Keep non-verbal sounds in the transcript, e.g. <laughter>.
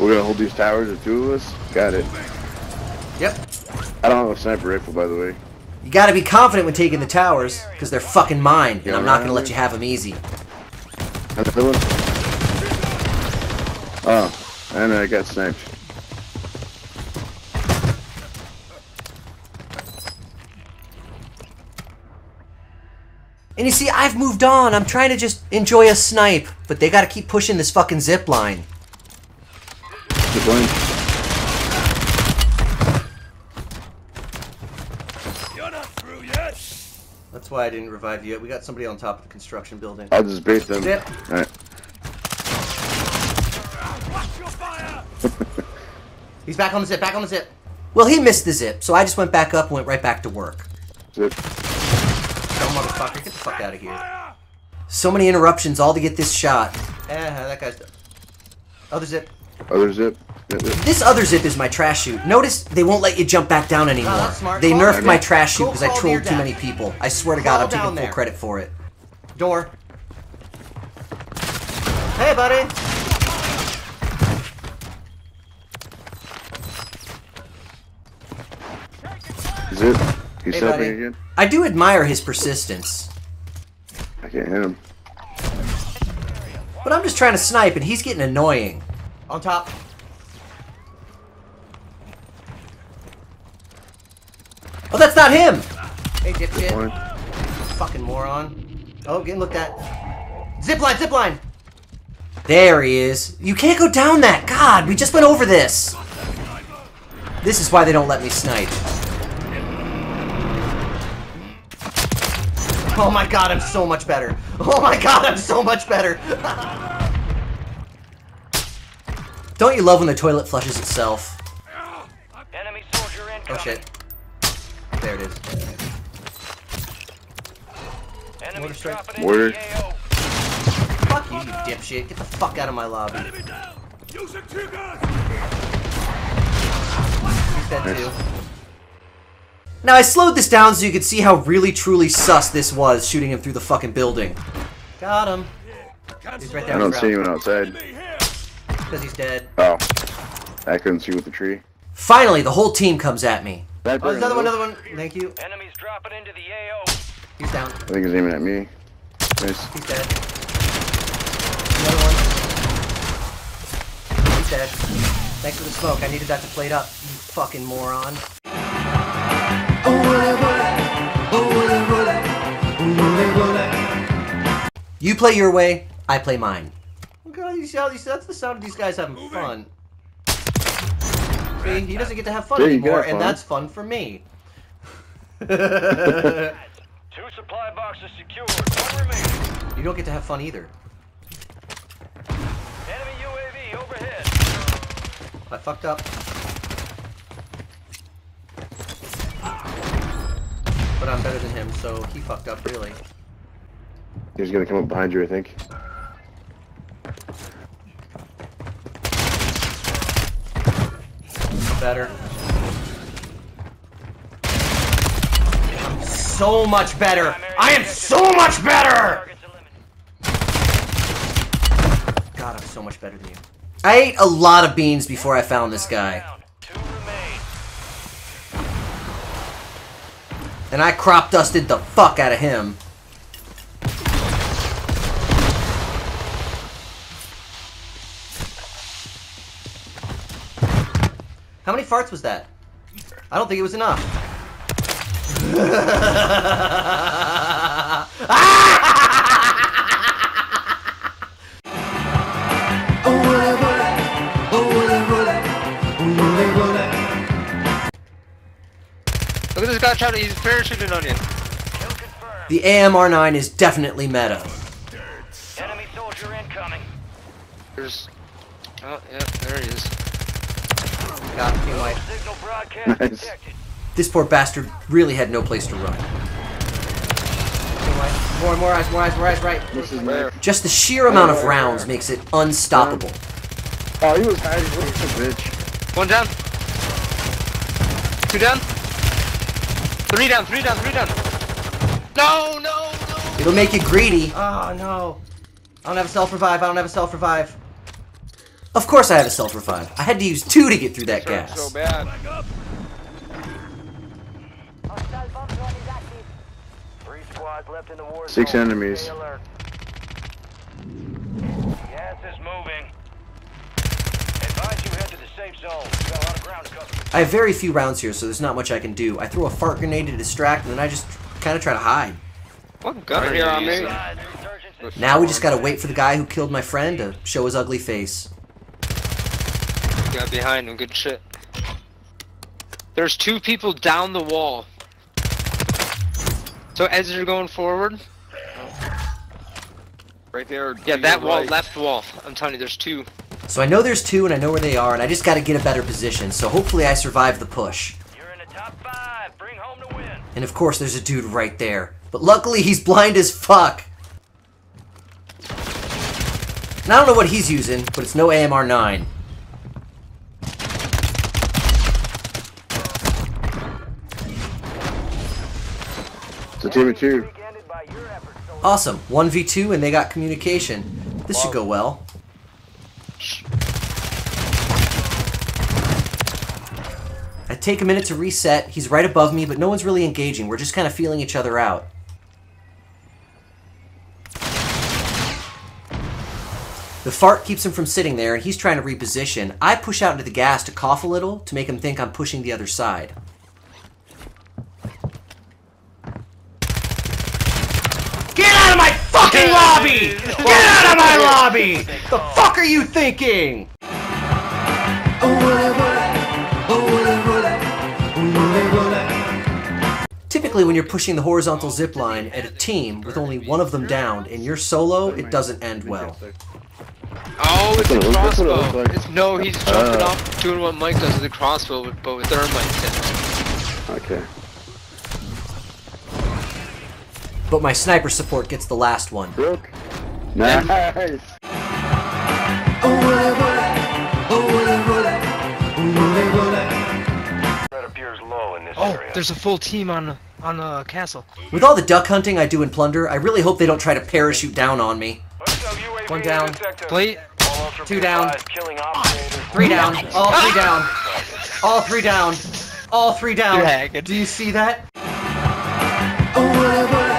We're gonna hold these towers, the two of us? Got it. Yep. I don't have a sniper rifle, by the way. You gotta be confident when taking the towers, because they're fucking mine, and Yeah, I'm not gonna let you have them easy. Another one? Oh, and I got sniped. And you see, I've moved on. I'm trying to just enjoy a snipe, but they gotta keep pushing this fucking zip line. Good one. You're not through yet. That's why I didn't revive you. Yet. We got somebody on top of the construction building. I'll just bait them. Zip. Alright. Watch your fire. <laughs> He's back on the zip, back on the zip. Well, he missed the zip, so I just went back up and went right back to work. Zip. No, motherfucker, get the fuck out of here. So many interruptions all to get this shot. Eh, that guy's done. Other zip. Other zip. Zip, zip. This other zip is my trash chute. Notice they won't let you jump back down anymore. Oh. They Call nerfed it. my trash chute because I call trolled too many people. I swear to God, I'm taking down full there. credit for it. Door. Hey, buddy. Zip. He's Hey, helping buddy. again. I do admire his persistence, I can't hit him. but I'm just trying to snipe and he's getting annoying. On top. Oh, that's not him! Hey, dipshit. One. Fucking moron. Oh, getting looked at. Zipline, zipline. There he is. You can't go down that. God, we just went over this. This is why they don't let me snipe. Oh my god, I'm so much better. Oh my god, I'm so much better. <laughs> Don't you love when the toilet flushes itself? Enemy soldier oh shit. There it is. Enemy Mortar strike. dropping Mortar. into the AO. Fuck you, you dipshit. Get the fuck out of my lobby. Enemy down. Using two guns. He's dead too. Now, I slowed this down so you could see how really truly sus this was, shooting him through the fucking building. Got him. He's right I don't see anyone outside. Me here. Because he's dead. Oh. I couldn't see with the tree. Finally, the whole team comes at me. Oh, there's another one, another one. Thank you. Enemies dropping into the AO. He's down. I think he's aiming at me. Nice. He's dead. Another one. He's dead. Thanks for the smoke. I needed that to plate up. You fucking moron. You play your way, I play mine. Oh God, you see how that's the sound of these guys having fun. See, he doesn't get to have fun Yeah, anymore, got and that's fun for me. <laughs> Two supply boxes secured. One remaining. You don't get to have fun either. Enemy UAV overhead. I fucked up. But I'm better than him, so he fucked up really. He's gonna come up behind you, I think. Better. So much better. I am so much better. God, I'm so much better than you. I ate a lot of beans before I found this guy, and I crop dusted the fuck out of him. How many farts was that? I don't think it was enough. <laughs> Look at this guy trying to, he's parachuting on you. The AMR9 is definitely meta. Enemy soldier incoming. There's, oh, yeah, there he is. Got him, white. Nice. This poor bastard really had no place to run. More, more eyes, more eyes, more eyes, right. This is Where? Just the sheer amount of rounds makes it unstoppable. Oh, he was hiding. What a bitch. One down. Two down. Three down, three down, three down. No, no, no. It'll make you greedy. Oh no. I don't have a self revive. I don't have a self revive. Of course I have a self revive. I had to use two to get through that Hurt gas. so bad. Three squads left in the war Six enemies. Gas is moving. Advise you head to the safe zone. You got a lot of ground to cover. I have very few rounds here, so there's not much I can do. I throw a fart grenade to distract, and then I just kind of try to hide. What gun Right are here you on me. using? Guys, insurgents is- Now we just gotta wait for the guy who killed my friend to show his ugly face behind him. Good shit. There's two people down the wall. So as you're going forward. Right there. Yeah, that wall, right. left wall. I'm telling you, there's two. So I know there's two and I know where they are and I just gotta get a better position. So hopefully I survive the push. You're in the top five. Bring home the win. And of course there's a dude right there. But luckily he's blind as fuck. And I don't know what he's using, but it's no AMR-9. Team of two. Awesome. 1v2, and they got communication. This should go well. I take a minute to reset. He's right above me, but no one's really engaging. We're just kind of feeling each other out. The fart keeps him from sitting there, and he's trying to reposition. I push out into the gas to cough a little to make him think I'm pushing the other side. Get out of my fucking lobby! Get out of my lobby! The fuck are you thinking? Typically, when you're pushing the horizontal zip line at a team with only one of them down and you're solo, it doesn't end well. Oh, it's a That's what it looks- that's what it crossbow. It's, no, he's jumping Uh. off, doing what Mike does with the crossbow, but, but with thermites in. Okay. But my sniper support gets the last one. Brook. Nice. Threat appears low in this Oh, there's a full team on on the castle. With all the duck hunting I do in Plunder, I really hope they don't try to parachute down on me. One down. this. Plate. Two down. advised, Killing operators. Three ah! down. All three down. All three down. All three down. Do you see that? Oh,